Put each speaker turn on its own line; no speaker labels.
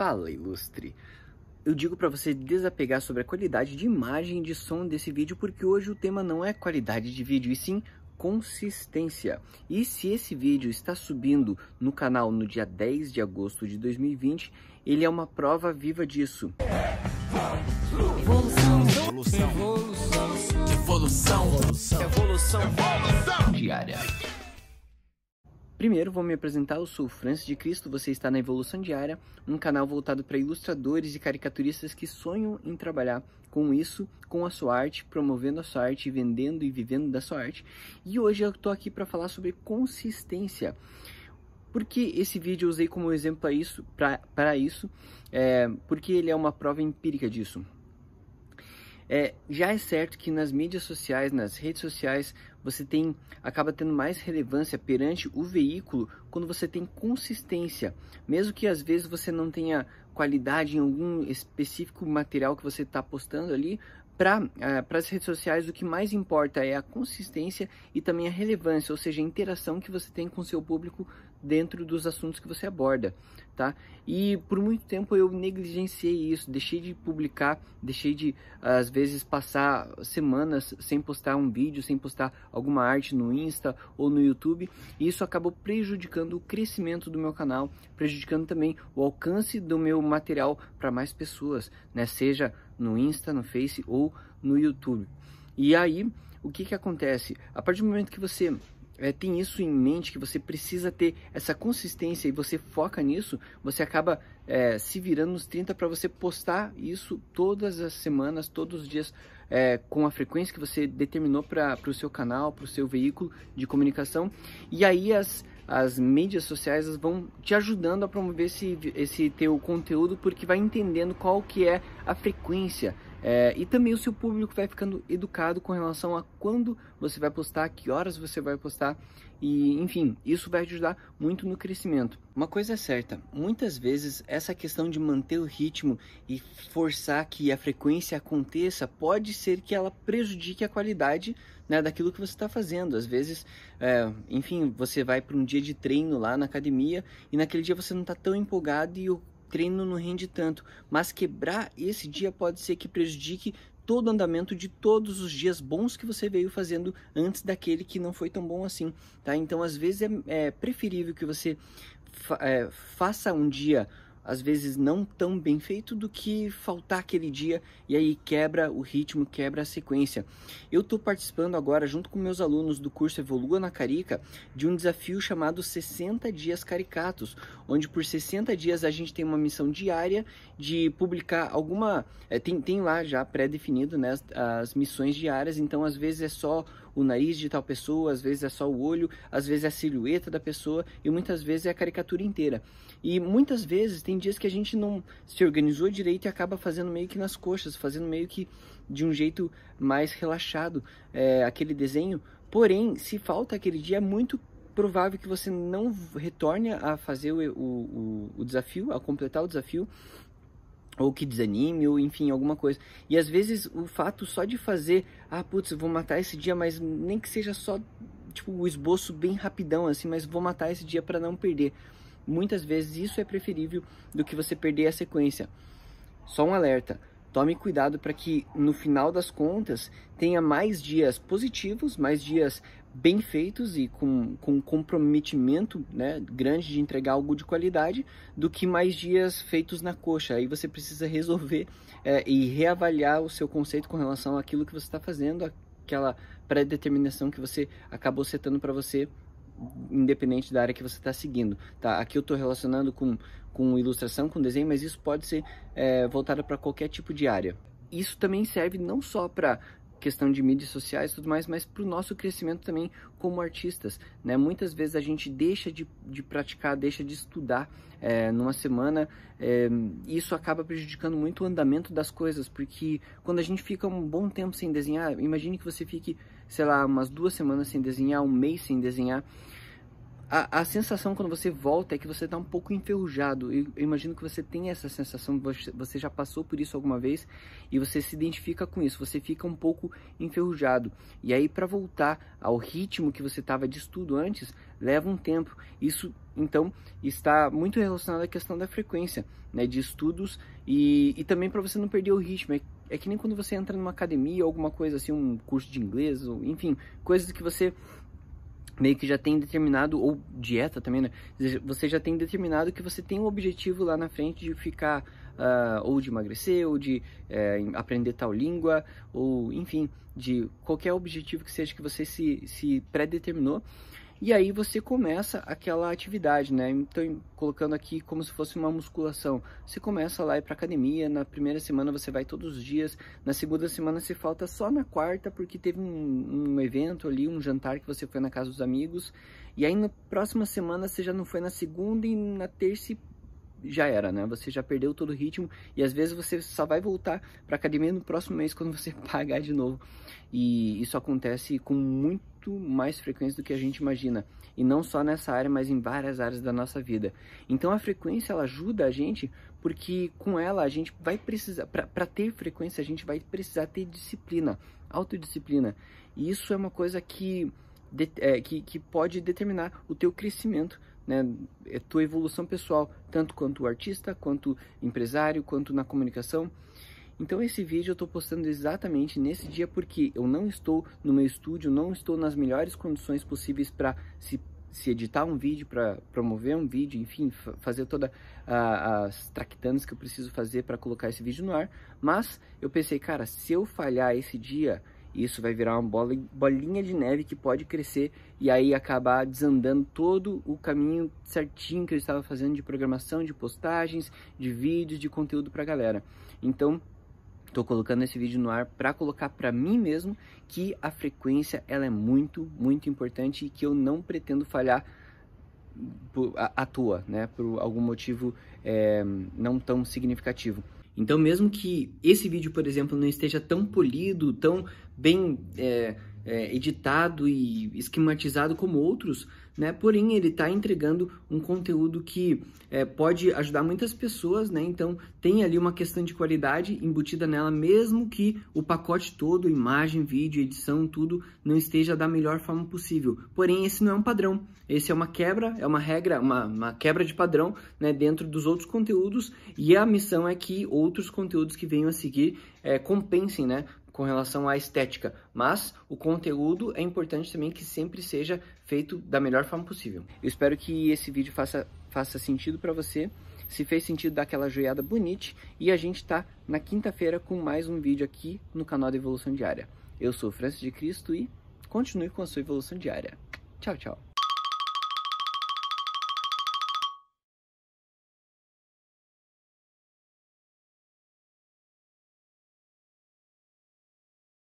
Fala, ilustre! Eu digo para você desapegar sobre a qualidade de imagem e de som desse vídeo porque hoje o tema não é qualidade de vídeo e sim consistência. E se esse vídeo está subindo no canal no dia 10 de agosto de 2020, ele é uma prova viva disso. Evolução, evolução, evolução, evolução, evolução, evolução diária. Primeiro, vou me apresentar, eu sou Francis de Cristo, você está na Evolução Diária, um canal voltado para ilustradores e caricaturistas que sonham em trabalhar com isso, com a sua arte, promovendo a sua arte, vendendo e vivendo da sua arte. E hoje eu estou aqui para falar sobre consistência. Porque esse vídeo eu usei como exemplo para isso? Para isso é, porque ele é uma prova empírica disso. É, já é certo que nas mídias sociais, nas redes sociais, você tem acaba tendo mais relevância perante o veículo quando você tem consistência, mesmo que às vezes você não tenha qualidade em algum específico material que você está postando ali, para uh, as redes sociais o que mais importa é a consistência e também a relevância, ou seja, a interação que você tem com seu público dentro dos assuntos que você aborda, tá? E por muito tempo eu negligenciei isso, deixei de publicar, deixei de às vezes passar semanas sem postar um vídeo, sem postar alguma arte no Insta ou no YouTube, e isso acabou prejudicando o crescimento do meu canal, prejudicando também o alcance do meu material para mais pessoas, né? Seja no Insta, no Face ou no YouTube. E aí, o que que acontece? A partir do momento que você é, tem isso em mente, que você precisa ter essa consistência e você foca nisso, você acaba é, se virando nos 30 para você postar isso todas as semanas, todos os dias, é, com a frequência que você determinou para o seu canal, para o seu veículo de comunicação. E aí as, as mídias sociais vão te ajudando a promover esse, esse teu conteúdo porque vai entendendo qual que é a frequência é, e também o seu público vai ficando educado com relação a quando você vai postar, que horas você vai postar e enfim, isso vai ajudar muito no crescimento. Uma coisa é certa, muitas vezes essa questão de manter o ritmo e forçar que a frequência aconteça pode ser que ela prejudique a qualidade né, daquilo que você está fazendo. Às vezes, é, enfim, você vai para um dia de treino lá na academia e naquele dia você não está tão empolgado e o treino não rende tanto, mas quebrar esse dia pode ser que prejudique todo o andamento de todos os dias bons que você veio fazendo antes daquele que não foi tão bom assim, tá? Então, às vezes é, é preferível que você fa é, faça um dia às vezes não tão bem feito do que faltar aquele dia e aí quebra o ritmo, quebra a sequência. Eu estou participando agora, junto com meus alunos do curso Evolua na Carica, de um desafio chamado 60 Dias Caricatos, onde por 60 dias a gente tem uma missão diária de publicar alguma. É, tem, tem lá já pré-definido né, as, as missões diárias, então às vezes é só o nariz de tal pessoa, às vezes é só o olho, às vezes é a silhueta da pessoa e muitas vezes é a caricatura inteira. E muitas vezes tem dias que a gente não se organizou direito e acaba fazendo meio que nas coxas, fazendo meio que de um jeito mais relaxado é, aquele desenho. Porém, se falta aquele dia, é muito provável que você não retorne a fazer o, o, o desafio, a completar o desafio, ou que desanime, ou enfim, alguma coisa. E às vezes o fato só de fazer, ah, putz, vou matar esse dia, mas nem que seja só, tipo, o esboço bem rapidão, assim, mas vou matar esse dia para não perder. Muitas vezes isso é preferível do que você perder a sequência. Só um alerta, tome cuidado para que no final das contas tenha mais dias positivos, mais dias bem feitos e com, com comprometimento né, grande de entregar algo de qualidade do que mais dias feitos na coxa. Aí você precisa resolver é, e reavaliar o seu conceito com relação àquilo que você está fazendo, aquela pré-determinação que você acabou setando para você independente da área que você está seguindo. Tá? Aqui eu estou relacionando com, com ilustração, com desenho, mas isso pode ser é, voltado para qualquer tipo de área. Isso também serve não só para questão de mídias sociais e tudo mais, mas para o nosso crescimento também como artistas. Né? Muitas vezes a gente deixa de, de praticar, deixa de estudar é, numa semana, é, e isso acaba prejudicando muito o andamento das coisas, porque quando a gente fica um bom tempo sem desenhar, imagine que você fique, sei lá, umas duas semanas sem desenhar, um mês sem desenhar, a, a, sensação quando você volta é que você está um pouco enferrujado. Eu, eu, imagino que você tem essa sensação, você, já passou por isso alguma vez e você se identifica com isso. Você fica um pouco enferrujado. E aí, para voltar ao ritmo que você estava de estudo antes, leva um tempo. Isso, então, está muito relacionado à questão da frequência né, de estudos e, e também para você não perder o ritmo. É, é que nem quando você entra numa academia, alguma coisa assim, um curso de inglês, ou, enfim, coisas que você meio que já tem determinado, ou dieta também, né? Você já tem determinado que você tem um objetivo lá na frente de ficar, uh, ou de emagrecer, ou de uh, aprender tal língua, ou enfim, de qualquer objetivo que seja que você se, se pré-determinou. E aí você começa aquela atividade, né? Então, colocando aqui como se fosse uma musculação. Você começa lá ir para academia, na primeira semana você vai todos os dias, na segunda semana você falta só na quarta porque teve um, um evento ali, um jantar que você foi na casa dos amigos. E aí na próxima semana você já não foi na segunda e na terça já era, né? Você já perdeu todo o ritmo e às vezes você só vai voltar para academia no próximo mês quando você pagar de novo. E isso acontece com muito mais frequência do que a gente imagina. E não só nessa área, mas em várias áreas da nossa vida. Então a frequência ela ajuda a gente porque com ela a gente vai precisar, para ter frequência, a gente vai precisar ter disciplina, autodisciplina. E isso é uma coisa que, de, é, que, que pode determinar o teu crescimento né, é tua evolução pessoal, tanto quanto artista, quanto empresário, quanto na comunicação. Então esse vídeo eu estou postando exatamente nesse dia porque eu não estou no meu estúdio, não estou nas melhores condições possíveis para se, se editar um vídeo, para promover um vídeo, enfim, fazer todas as tractanas que eu preciso fazer para colocar esse vídeo no ar. Mas eu pensei, cara, se eu falhar esse dia, isso vai virar uma bola, bolinha de neve que pode crescer e aí acabar desandando todo o caminho certinho que eu estava fazendo de programação, de postagens, de vídeos, de conteúdo para a galera. Então, estou colocando esse vídeo no ar para colocar para mim mesmo que a frequência ela é muito, muito importante e que eu não pretendo falhar à toa, né, por algum motivo é, não tão significativo. Então, mesmo que esse vídeo, por exemplo, não esteja tão polido, tão bem é, é, editado e esquematizado como outros, né? Porém, ele está entregando um conteúdo que é, pode ajudar muitas pessoas, né? Então, tem ali uma questão de qualidade embutida nela, mesmo que o pacote todo, imagem, vídeo, edição, tudo, não esteja da melhor forma possível. Porém, esse não é um padrão. Esse é uma quebra, é uma regra, uma, uma quebra de padrão, né? Dentro dos outros conteúdos e a missão é que outros conteúdos que venham a seguir é, compensem, né? Com relação à estética, mas o conteúdo é importante também que sempre seja feito da melhor forma possível. Eu espero que esse vídeo faça, faça sentido para você. Se fez sentido, dá aquela joiada bonita. E a gente tá na quinta-feira com mais um vídeo aqui no canal da Evolução Diária. Eu sou Francis de Cristo e continue com a sua evolução diária. Tchau, tchau.